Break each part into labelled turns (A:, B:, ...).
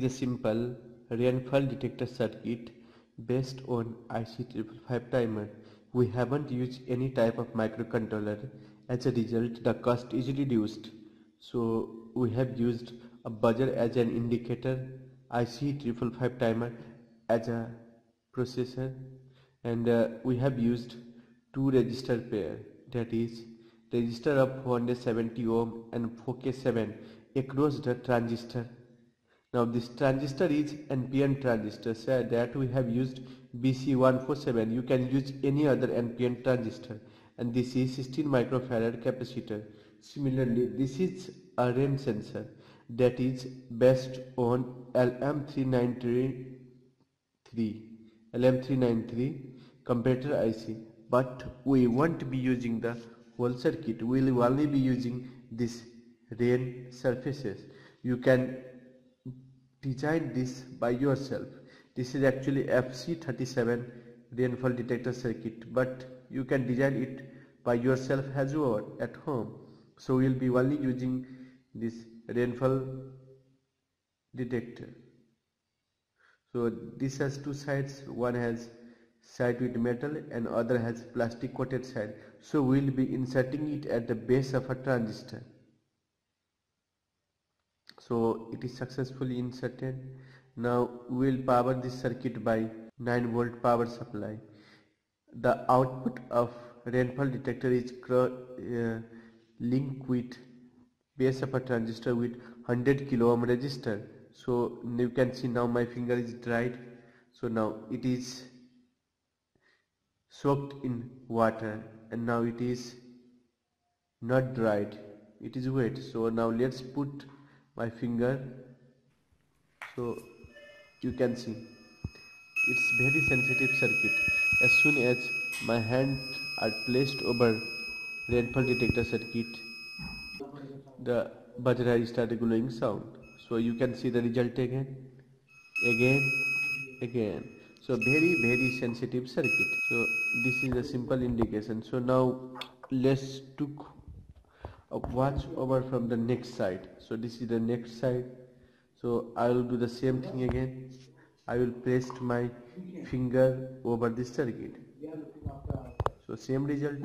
A: is a simple rainfall detector circuit based on IC555 timer. We haven't used any type of microcontroller. As a result, the cost is reduced. So we have used a buzzer as an indicator, IC555 timer as a processor and uh, we have used two resistor pair that is resistor of 470 ohm and 4k7 across the transistor now this transistor is NPN transistor so that we have used BC147 you can use any other NPN transistor. And this is 16 microfarad capacitor. Similarly this is a rain sensor that is based on LM393 LM393 comparator IC but we won't be using the whole circuit. We will only be using this rain surfaces. You can design this by yourself. This is actually FC37 rainfall detector circuit but you can design it by yourself as well at home. So we'll be only using this rainfall detector. So this has two sides. One has side with metal and other has plastic coated side. So we'll be inserting it at the base of a transistor so it is successfully inserted. Now we'll power this circuit by 9 volt power supply. The output of rainfall detector is uh, linked with base of a transistor with 100 kilo ohm resistor. So you can see now my finger is dried. So now it is soaked in water and now it is not dried. It is wet. So now let's put my finger. So you can see. It's very sensitive circuit. As soon as my hand are placed over rainfall detector circuit the buzzer started glowing sound. So you can see the result again. Again. Again. So very very sensitive circuit. So this is a simple indication. So now let's took watch over from the next side. So this is the next side. So I will do the same thing again. I will place my finger over this circuit so same result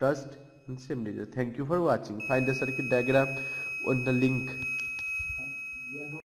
A: touched and same result. Thank you for watching. Find the circuit diagram on the link